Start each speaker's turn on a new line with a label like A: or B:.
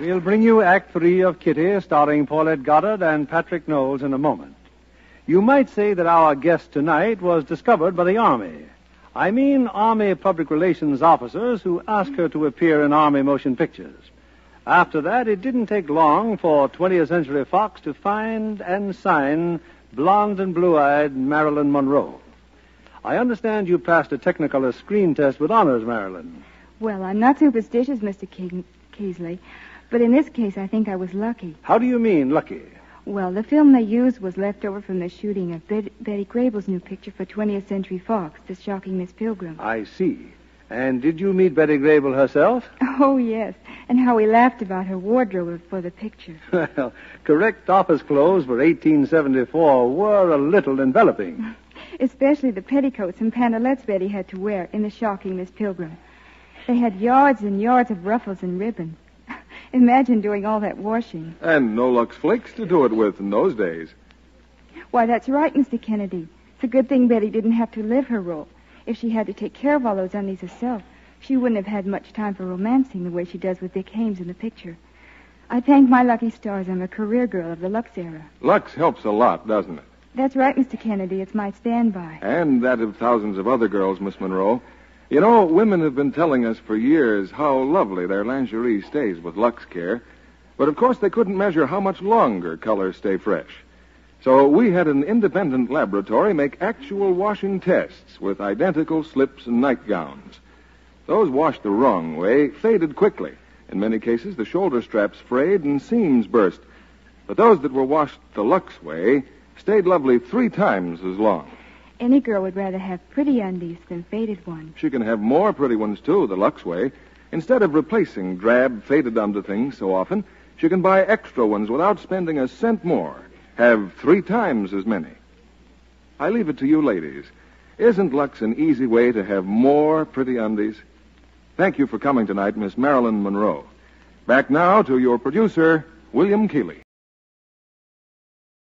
A: We'll bring you Act Three of Kitty, starring Paulette Goddard and Patric Knowles in a moment. You might say that our guest tonight was discovered by the Army. I mean Army public relations officers who asked her to appear in Army motion pictures. After that, it didn't take long for 20th Century Fox to find and sign blonde and blue-eyed Marilyn Monroe. I understand you passed a Technicolor screen test with honors, Marilyn.
B: Well, I'm not superstitious, Mr. King- Keasley, but in this case, I think I was lucky.
A: How do you mean, lucky?
B: Well, the film they used was left over from the shooting of Bet- Betty Grable's new picture for 20th Century Fox, The Shocking Miss Pilgrim.
A: I see. And did you meet Betty Grable herself?
B: Oh, yes, and how we laughed about her wardrobe for the picture.
A: Well, correct office clothes for 1874 were a little enveloping.
B: Especially the petticoats and pantalettes Betty had to wear in The Shocking Miss Pilgrim. They had yards and yards of ruffles and ribbons. Imagine doing all that washing.
C: And no Lux Flakes to do it with in those days.
B: Why, that's right, Mr. Kennedy. It's a good thing Betty didn't have to live her role. If she had to take care of all those undies herself, she wouldn't have had much time for romancing the way she does with Dick Haymes in the picture. I thank my lucky stars I'm a career girl of the Lux era.
C: Lux helps a lot, doesn't it?
B: That's right, Mr. Kennedy. It's my standby.
C: And that of thousands of other girls, Miss Monroe. You know, women have been telling us for years how lovely their lingerie stays with Lux Care. But of course, they couldn't measure how much longer colors stay fresh. So we had an independent laboratory make actual washing tests with identical slips and nightgowns. Those washed the wrong way faded quickly. In many cases, the shoulder straps frayed and seams burst. But those that were washed the Lux way stayed lovely three times as long.
B: Any girl would rather have pretty undies than faded ones.
C: She can have more pretty ones, too, the Lux way. Instead of replacing drab, faded under things so often, she can buy extra ones without spending a cent more. Have three times as many. I leave it to you ladies. Isn't Lux an easy way to have more pretty undies? Thank you for coming tonight, Miss Marilyn Monroe. Back now to your producer, William Keighley.